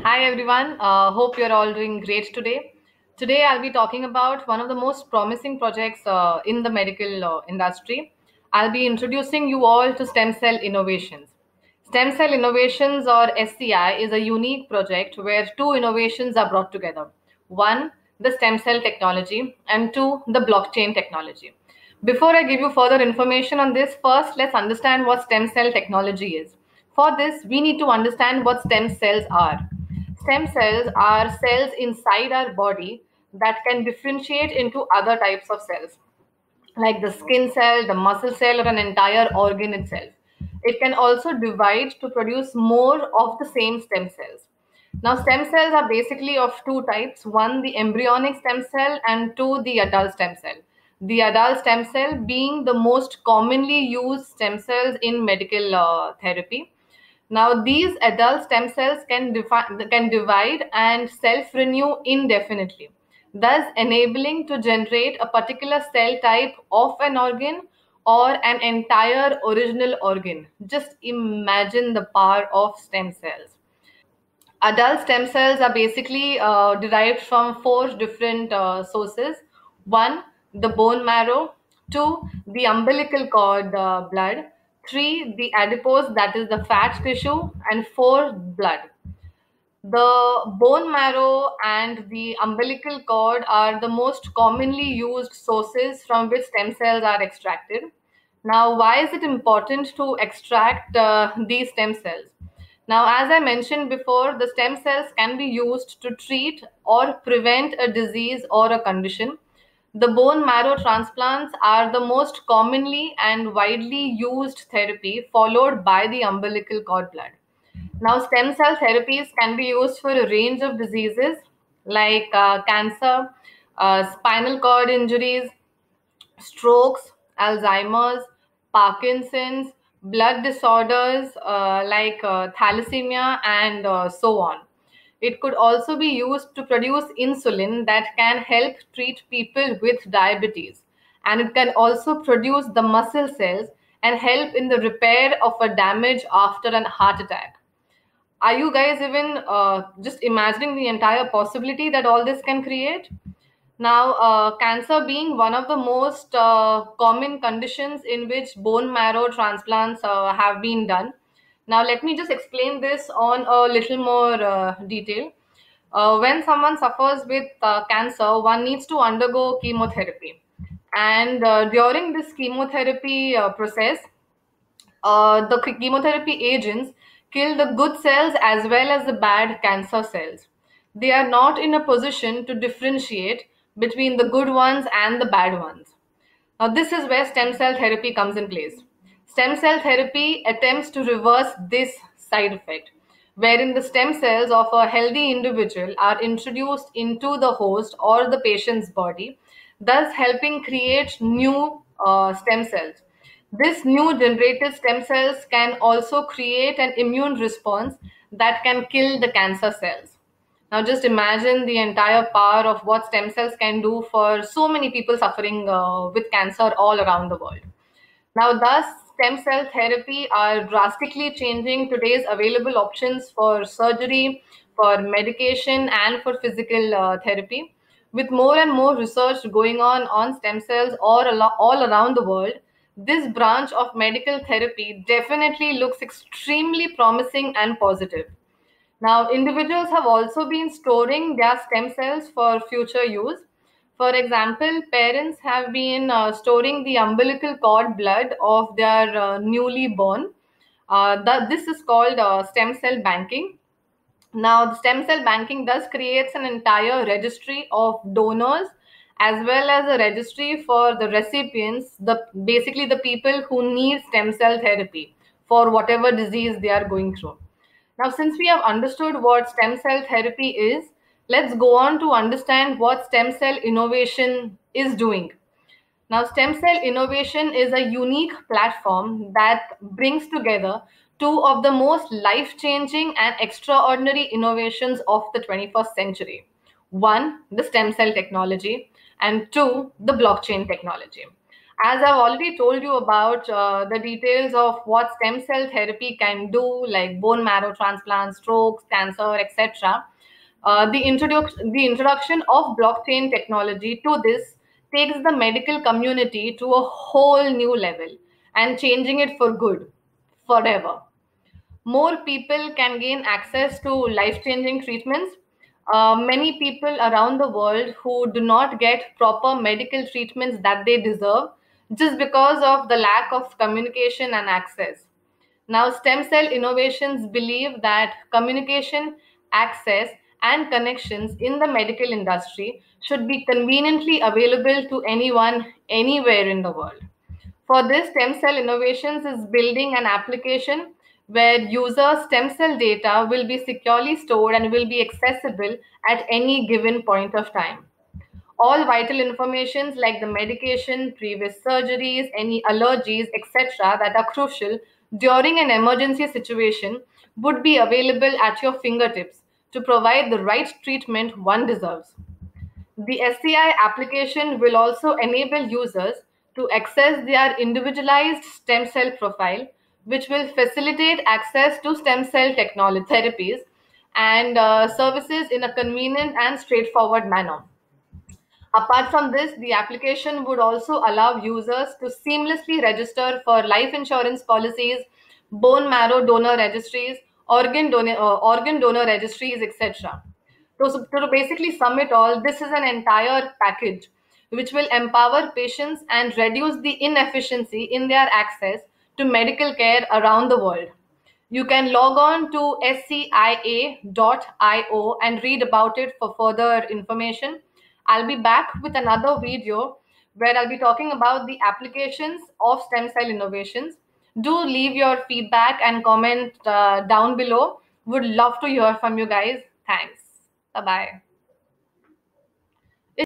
Hi everyone. Uh, hope you're all doing great today. Today I'll be talking about one of the most promising projects uh, in the medical uh, industry. I'll be introducing you all to stem cell innovations. Stem cell innovations or SCI is a unique project where two innovations are brought together. One, the stem cell technology, and two, the blockchain technology. Before I give you further information on this, first let's understand what stem cell technology is. For this, we need to understand what stem cells are. Stem cells are cells inside our body that can differentiate into other types of cells, like the skin cell, the muscle cell, or an entire organ itself. It can also divide to produce more of the same stem cells. Now, stem cells are basically of two types one, the embryonic stem cell, and two, the adult stem cell. The adult stem cell being the most commonly used stem cells in medical uh, therapy now, these adult stem cells can, defi- can divide and self renew indefinitely, thus enabling to generate a particular cell type of an organ or an entire original organ. Just imagine the power of stem cells. Adult stem cells are basically uh, derived from four different uh, sources one, the bone marrow, two, the umbilical cord uh, blood, three, the adipose, that is the fat tissue, and four, blood. The bone marrow and the umbilical cord are the most commonly used sources from which stem cells are extracted. Now, why is it important to extract uh, these stem cells? Now, as I mentioned before, the stem cells can be used to treat or prevent a disease or a condition. The bone marrow transplants are the most commonly and widely used therapy, followed by the umbilical cord blood. Now, stem cell therapies can be used for a range of diseases like uh, cancer, uh, spinal cord injuries, strokes, Alzheimer's, Parkinson's, blood disorders uh, like uh, thalassemia, and uh, so on. It could also be used to produce insulin that can help treat people with diabetes. And it can also produce the muscle cells and help in the repair of a damage after an heart attack. Are you guys even uh, just imagining the entire possibility that all this can create? Now, uh, cancer being one of the most uh, common conditions in which bone marrow transplants uh, have been done. Now, let me just explain this on a little more uh, detail. Uh, when someone suffers with uh, cancer, one needs to undergo chemotherapy. And uh, during this chemotherapy uh, process, uh, the chemotherapy agents kill the good cells as well as the bad cancer cells. They are not in a position to differentiate between the good ones and the bad ones. Now, this is where stem cell therapy comes in place. Stem cell therapy attempts to reverse this side effect, wherein the stem cells of a healthy individual are introduced into the host or the patient's body, thus helping create new uh, stem cells. This new generated stem cells can also create an immune response that can kill the cancer cells. Now, just imagine the entire power of what stem cells can do for so many people suffering uh, with cancer all around the world. Now, thus, stem cell therapy are drastically changing today's available options for surgery, for medication, and for physical uh, therapy. With more and more research going on on stem cells all, all around the world, this branch of medical therapy definitely looks extremely promising and positive. Now, individuals have also been storing their stem cells for future use. For example, parents have been uh, storing the umbilical cord blood of their uh, newly born. Uh, that this is called uh, stem cell banking. Now, the stem cell banking thus creates an entire registry of donors as well as a registry for the recipients, the basically the people who need stem cell therapy for whatever disease they are going through. Now, since we have understood what stem cell therapy is, let's go on to understand what stem cell innovation is doing. Now, stem cell innovation is a unique platform that brings together two of the most life changing and extraordinary innovations of the 21st century one, the stem cell technology, and two, the blockchain technology. as I've already told you about uh, the details of what stem cell therapy can do, like bone marrow transplants, strokes, cancer, etc., uh, the, introdu- the introduction of blockchain technology to this takes the medical community to a whole new level and changing it for good, forever. More people can gain access to life changing treatments. Uh, many people around the world who do not get proper medical treatments that they deserve just because of the lack of communication and access. Now, stem cell innovations believe that communication, access, and connections in the medical industry should be conveniently available to anyone, anywhere in the world. For this, Stem Cell Innovations is building an application where user stem cell data will be securely stored and will be accessible at any given point of time. All vital informations like the medication, previous surgeries, any allergies, etc., that are crucial during an emergency situation would be available at your fingertips to provide the right treatment one deserves. The SCI application will also enable users to access their individualized stem cell profile, which will facilitate access to stem cell technology therapies and uh, services in a convenient and straightforward manner. Apart from this, the application would also allow users to seamlessly register for life insurance policies, bone marrow donor registries, organ donor, uh, organ donor registries, etc. So, to basically sum it all, this is an entire package which will empower patients and reduce the inefficiency in their access to medical care around the world. You can log on to scia.io and read about it for further information. I'll be back with another video where I'll be talking about the applications of stem cell innovations. Do leave your feedback and comment uh, down below. Would love to hear from you guys. Thanks. Bye bye.